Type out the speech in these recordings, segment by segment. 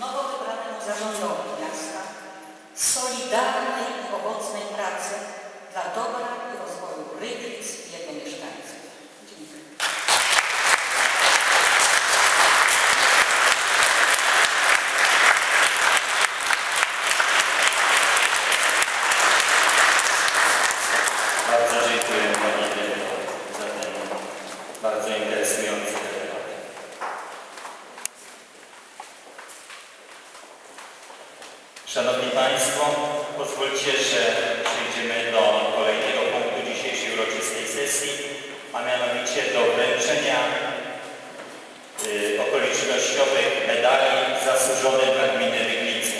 nowo wybranemu zarządowi miasta solidarnej i owocnej pracy dla dobra i rozwoju Rydlic i jego mieszkańców. Dziękuję. Bardzo dziękuję Pani Dyrektor za ten bardzo interesujący temat. Szanowni Państwo, pozwólcie, że przejdziemy do kolejnego punktu dzisiejszej uroczystej sesji, a mianowicie do wręczenia y, okolicznościowych medali zasłużone dla gminy Ryglice.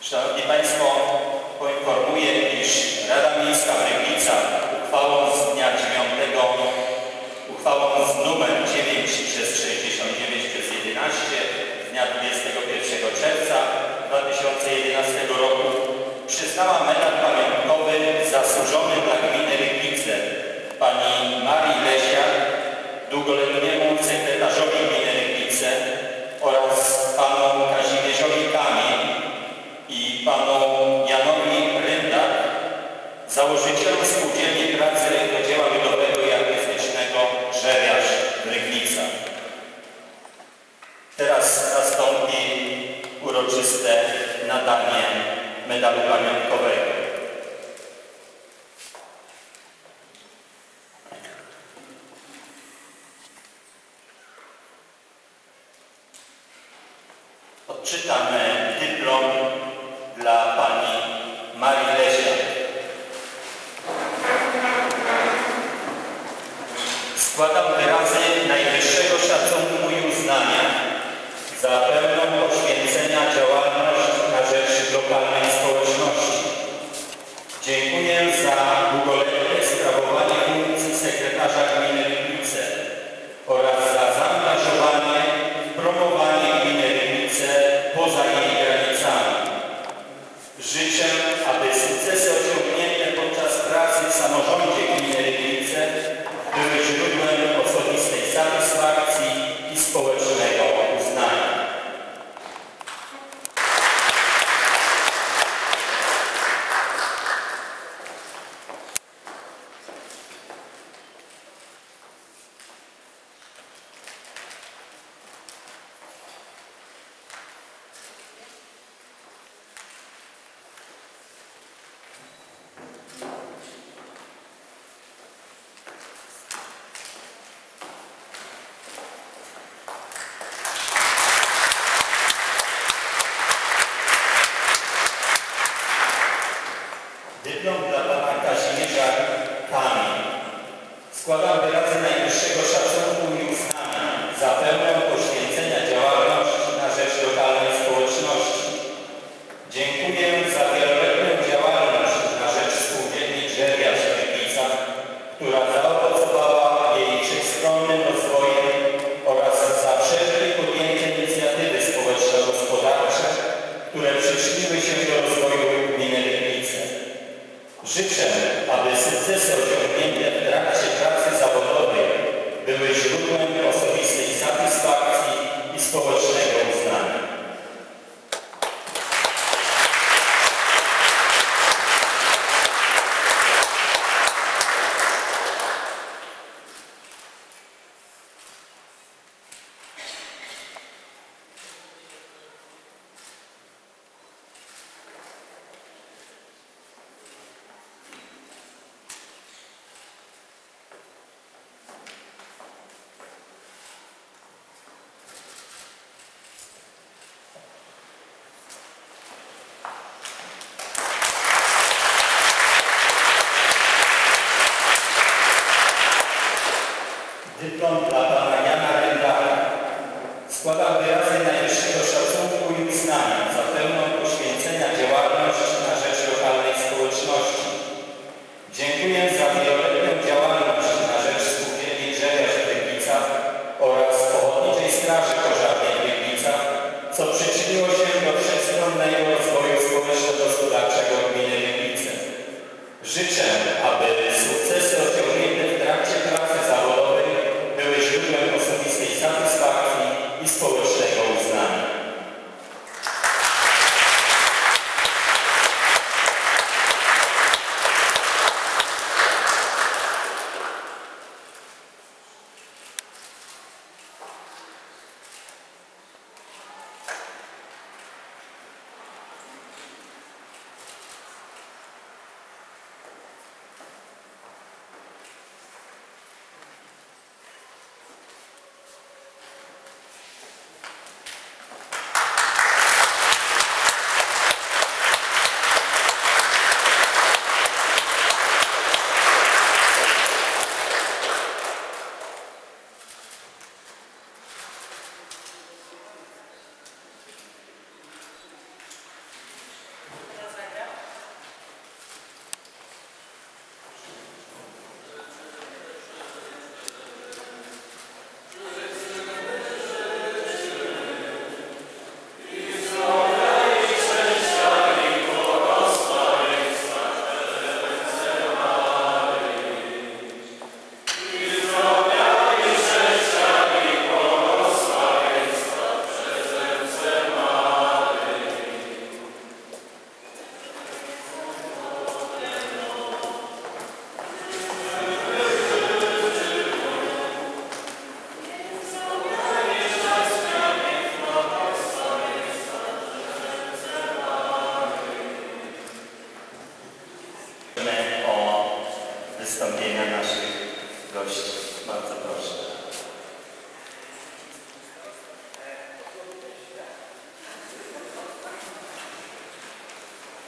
Szanowni Państwo, poinformuję, iż Rada Miejska w Rybnicach uchwałą z dnia 9, uchwałą z numer 9 przez 69 przez 11 z dnia 21 czerwca 2011 roku przyznała medal pamiątkowy zasłużony dla gminy Rybnice pani Marii Lesiak, długoletniemu sekretarzowi gminy Oraz panu Kazimierzowi Kamień i panu Janowi Ryndak, założycielu Spółdzielni Pracy Rękodzieła Ludowego i Artystycznego Drzewiarz w Ryglicach. Teraz nastąpi uroczyste nadanie medalu pamiątkowego. Odczytamy dyplom dla pani Marii Lesiak. Składam wyrazy najwyższego szacunku i uznania za pełną poświęcenia działalność na rzecz lokalnej społeczności. Dziękuję za długoletnie sprawowanie funkcji sekretarza gminy Rybnice oraz za zaangażowanie w promowanie gminy Rybnice poza jej granicami. Życzę, aby sukcesy osiągnięte podczas pracy w samorządzie gminy Rybnice były źródłem osobistej satysfakcji i społecznego uznania. Dyplom dla pana Kazimierza Kami. Składam wyrazy najwyższego szacunku i uznania za pełną poświęcenia działalność na rzecz lokalnej społeczności. Dziękuję za wieloletnią działalność na rzecz spółdzielni Drzewiarz w Rybnicach, która zaowocowała jej wszechstronnym rozwojem oraz za wszelkie podjęte inicjatywy społeczno-gospodarcze, które przyczyniły się do rozwoju gminy Rybnice. Życzę, aby sukcesy osiągnięte w trakcie pracy zawodowej były źródłem osobistej satysfakcji i społecznego uznania.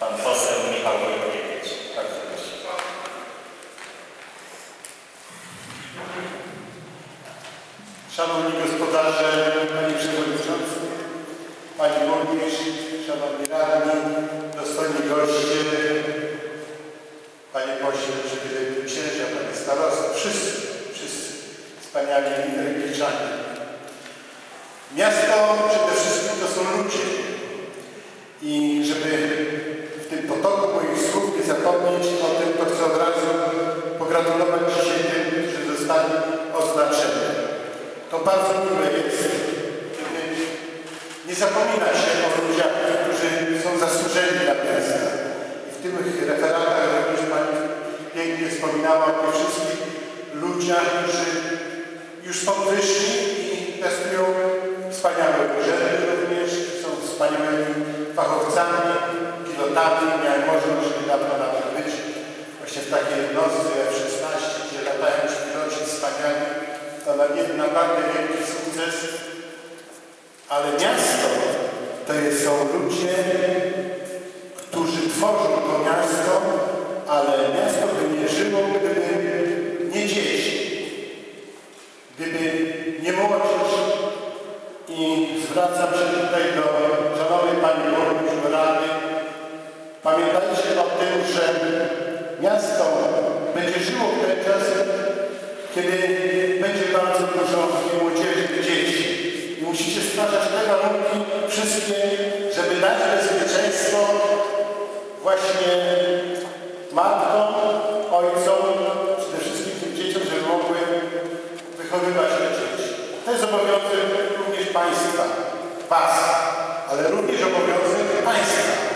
Pan poseł Michał Wojtkiewicz. Bardzo tak, proszę. Szanowni gospodarze, Panie Przewodniczący, Pani Burmistrz, Szanowni Radni, dostojni goście, Panie Pośle, Przewodniczący Księża, Panie Starosta, wszyscy, wszyscy wspaniali Rybniczanie. Miasto przede wszystkim to są ludzie i żeby w tym potoku moich słów nie zapomnieć o tym, to chcę od razu pogratulować dzisiaj tym, którzy zostali oznaczeni. To bardzo miłe jest, kiedy nie zapomina się o ludziach, którzy są zasłużeni dla miasta. I w tych referatach również Pani pięknie wspominała o tych wszystkich ludziach, którzy już są wyszli i testują wspaniałe urzędy również, są wspaniałymi fachowcami, pilotami. Miałem możliwość niedawno nawet być właśnie w takiej jednostce F-16, gdzie latają piloci wspaniali. To na- naprawdę wielki sukces. Ale miasto to jest, są ludzie, którzy tworzą to miasto, ale miasto by nie żyło, gdyby nie dzieci, gdyby nie młodzież. I zwracam się tutaj do szanownej Pani Burmistrz. Pamiętajcie o tym, że miasto będzie żyło w ten czas, kiedy będzie bardzo dużo młodzieży dzieci. I musicie stwarzać te warunki wszystkie, żeby dać bezpieczeństwo właśnie matkom, ojcom, przede wszystkim tym dzieciom, żeby mogły wychowywać te dzieci. To jest obowiązek również państwa, was, ale również obowiązek państwa,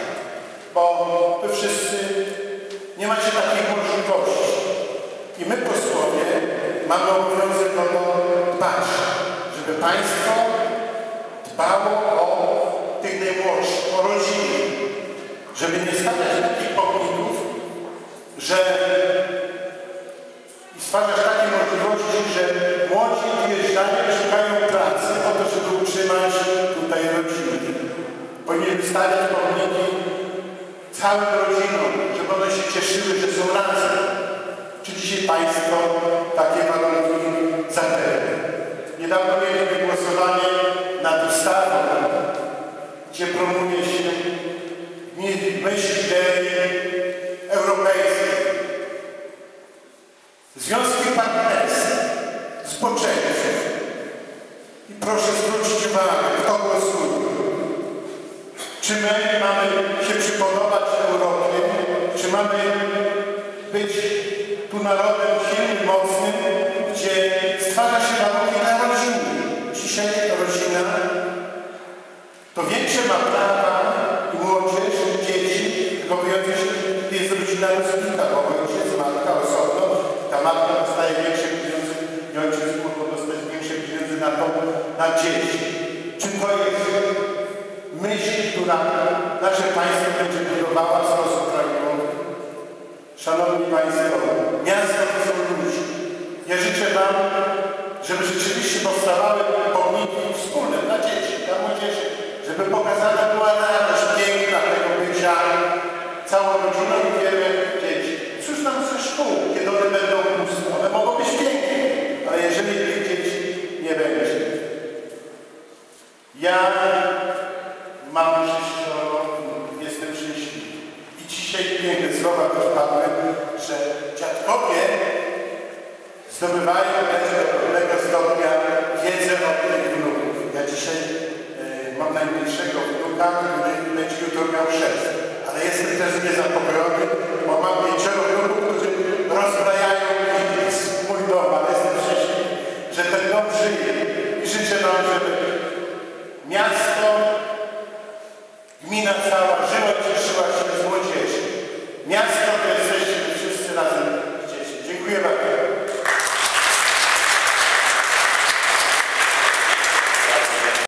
bo wy wszyscy nie macie takiej możliwości. I my posłowie mamy obowiązek o to dbać, żeby państwo dbało o tych najmłodszych, o rodziny, żeby nie stawiać takich pomników, że i stwarzać takie możliwości, że młodzi wyjeżdżają, szukają pracy po to, żeby utrzymać tutaj rodziny. Powinien stawiać pomniki całym rodzinom, żeby one się cieszyły, że są razem. Czy dzisiaj Państwo takie warunki zapewnią? Niedawno mieliśmy głosowanie nad ustawą, gdzie promuje się myśl idei europejskiej. Związki partnerskie, społeczeństw. I proszę zwrócić uwagę, kto głosuje. Czy my mamy się przypodobać Europie, czy mamy być tu narodem silnym, mocnym, gdzie stwarza się warunki dla rodziny. Dzisiaj rodzina to większe ma prawa i młodzież, dzieci, się, gdy jest rodzina rozbita, bo ojciec, matka osobno, ta matka dostaje większe pieniądze i ojciec mógł dostać większe pieniądze na na dzieci. Czy to jest myśl, która nasze państwo będzie budowała w sposób prawidłowy? Szanowni Państwo, miasto to są ludzie. Ja życzę Wam, żeby rzeczywiście powstawały pomniki wspólne dla dzieci, dla młodzieży, żeby pokazana była radość piękna tego bycia całą rodziną i wiele dzieci. Cóż nam ze szkół, kiedy one będą puste? One mogą być piękne, ale jeżeli tych dzieci nie będzie. Ja mam sześcioro wnuków, jestem szczęśliwy. I dzisiaj piękne słowa też padły, że dziadkowie zdobywają też do pewnego stopnia wiedzę od tych wnuków. Ja dzisiaj e, mam najmniejszego wnuka, który będzie jutro miał sześć. Ale jestem też niezapokojony, bo mam pięcioro wnuków, którzy rozbrajają